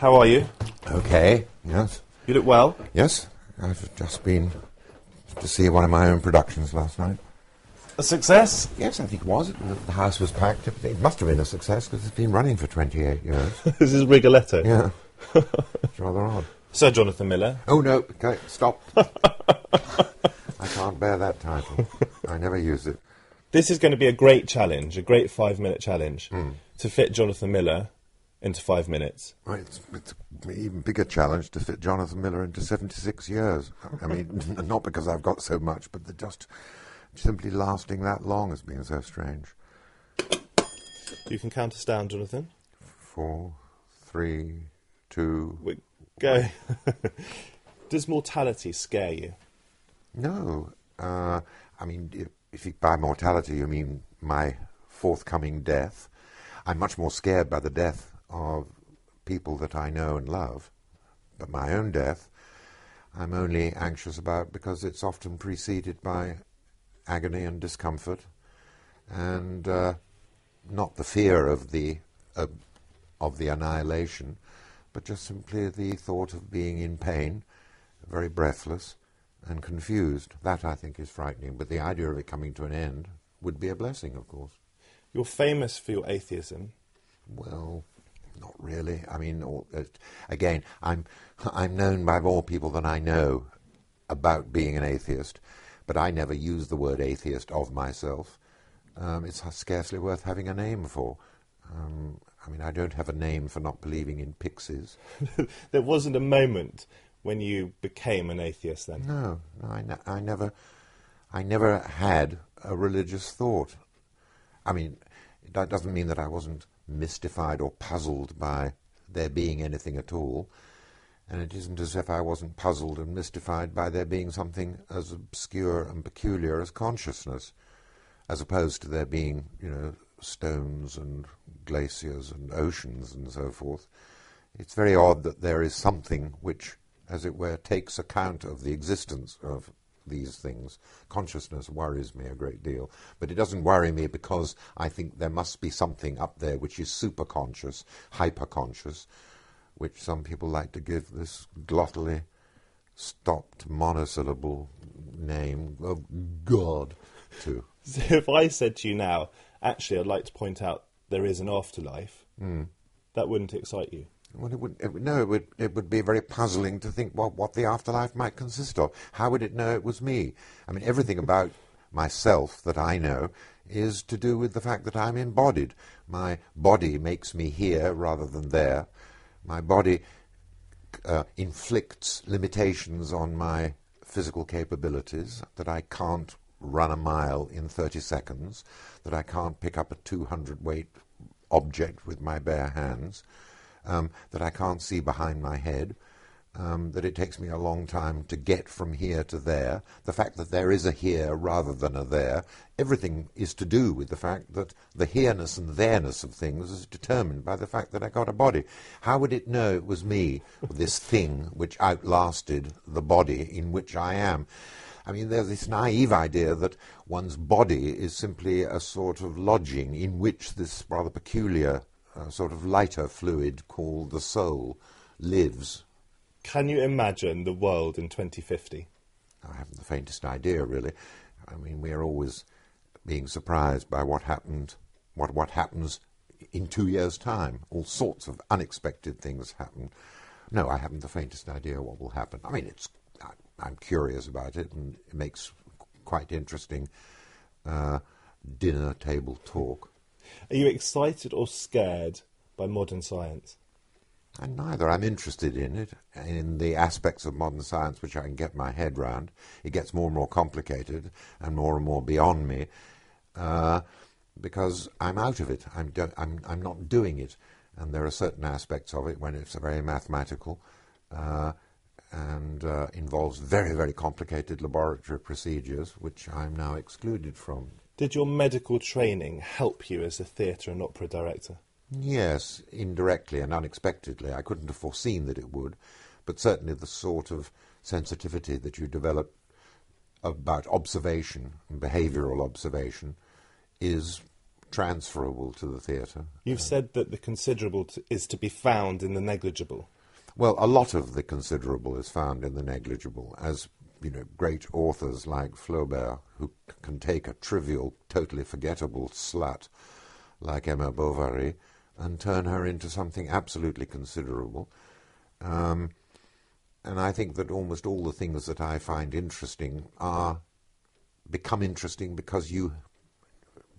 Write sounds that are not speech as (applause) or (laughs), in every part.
How are you? Okay, yes. You look well. Yes, I've just been to see one of my own productions last night. A success? Yes, I think it was. The house was packed. It must have been a success because it's been running for 28 years. (laughs) this is Rigoletto. yeah. (laughs) it's rather odd. Sir Jonathan Miller. Oh, no, okay, stop. I can't bear that title. I never use it. This is going to be a great challenge, a great five minute challenge hmm. to fit Jonathan Miller into five minutes. Well, it's, it's an even bigger challenge to fit Jonathan Miller into 76 years. I mean, (laughs) not because I've got so much, but the just simply lasting that long has been so strange. You can count us down, Jonathan. Four, three, two. We go. (laughs) Does mortality scare you? No. Uh, I mean, if, if you, by mortality you mean my forthcoming death, I'm much more scared by the death of people that I know and love. But my own death, I'm only anxious about because it's often preceded by agony and discomfort, and uh, not the fear of the uh, of the annihilation, but just simply the thought of being in pain, very breathless and confused. That I think is frightening. But the idea of it coming to an end would be a blessing, of course. You're famous for your atheism. Well, not really. I mean, all, uh, again, I'm (laughs) I'm known by more people than I know about being an atheist, but I never use the word atheist of myself. Um, it's scarcely worth having a name for. Um, I mean, I don't have a name for not believing in pixies. (laughs) there wasn't a moment when you became an atheist then. No, no I, ne- I never, I never had a religious thought. I mean, that doesn't mean that I wasn't mystified or puzzled by there being anything at all. And it isn't as if I wasn't puzzled and mystified by there being something as obscure and peculiar as consciousness, as opposed to there being, you know, stones and glaciers and oceans and so forth. It's very odd that there is something which, as it were, takes account of the existence of these things. Consciousness worries me a great deal, but it doesn't worry me because I think there must be something up there which is superconscious, hyperconscious, which some people like to give this glottally stopped monosyllable name of God to. (laughs) So if I said to you now, actually, I'd like to point out there is an afterlife, hmm. that wouldn't excite you. Well, it would, it would, no, it would, it would be very puzzling to think what, what the afterlife might consist of. How would it know it was me? I mean, everything (laughs) about myself that I know is to do with the fact that I'm embodied. My body makes me here rather than there. My body uh, inflicts limitations on my physical capabilities that I can't run a mile in 30 seconds, that I can't pick up a 200 weight object with my bare hands um, that I can't see behind my head, um, that it takes me a long time to get from here to there, the fact that there is a here rather than a there, everything is to do with the fact that the here-ness and there-ness of things is determined by the fact that I got a body. How would it know it was me, this thing which outlasted the body in which I am? I mean, there's this naive idea that one's body is simply a sort of lodging in which this rather peculiar uh, sort of lighter fluid called the soul lives. Can you imagine the world in 2050? I haven't the faintest idea, really. I mean, we are always being surprised by what happened, what what happens in two years' time. All sorts of unexpected things happen. No, I haven't the faintest idea what will happen. I mean, it's I, I'm curious about it, and it makes quite interesting uh, dinner table talk. Are you excited or scared by modern science? And neither. I'm interested in it, in the aspects of modern science which I can get my head round. It gets more and more complicated and more and more beyond me uh, because I'm out of it. I'm, I'm, I'm not doing it. And there are certain aspects of it when it's very mathematical uh, and uh, involves very, very complicated laboratory procedures, which I'm now excluded from. Did your medical training help you as a theatre and opera director? Yes, indirectly and unexpectedly. I couldn't have foreseen that it would, but certainly the sort of sensitivity that you develop about observation and behavioral observation is transferable to the theatre. You've said that the considerable t- is to be found in the negligible. Well, a lot of the considerable is found in the negligible, as you know, great authors like Flaubert, who can take a trivial, totally forgettable slut like Emma Bovary and turn her into something absolutely considerable. Um, and I think that almost all the things that I find interesting are become interesting because you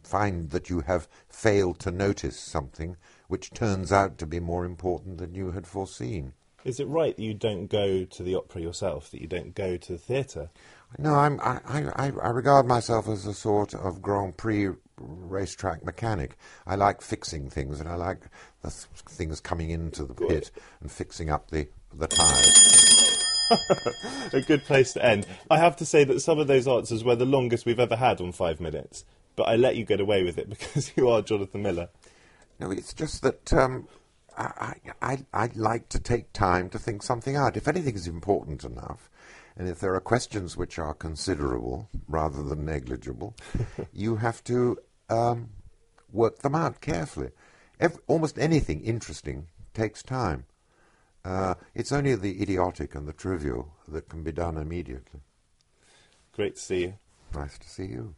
find that you have failed to notice something which turns out to be more important than you had foreseen. Is it right that you don't go to the opera yourself, that you don't go to the theatre? No, I'm, I, I, I regard myself as a sort of Grand Prix racetrack mechanic. I like fixing things, and I like the th- things coming into the pit and fixing up the, the tyres. (laughs) a good place to end. I have to say that some of those answers were the longest we've ever had on five minutes, but I let you get away with it (laughs) because you are Jonathan Miller. No, it's just that um, I, I, I like to take time to think something out. If anything is important enough, and if there are questions which are considerable rather than negligible, (laughs) you have to um, work them out carefully. Ev almost anything interesting takes time. Uh, it's only the idiotic and the trivial that can be done immediately. Great to see you. Nice to see you.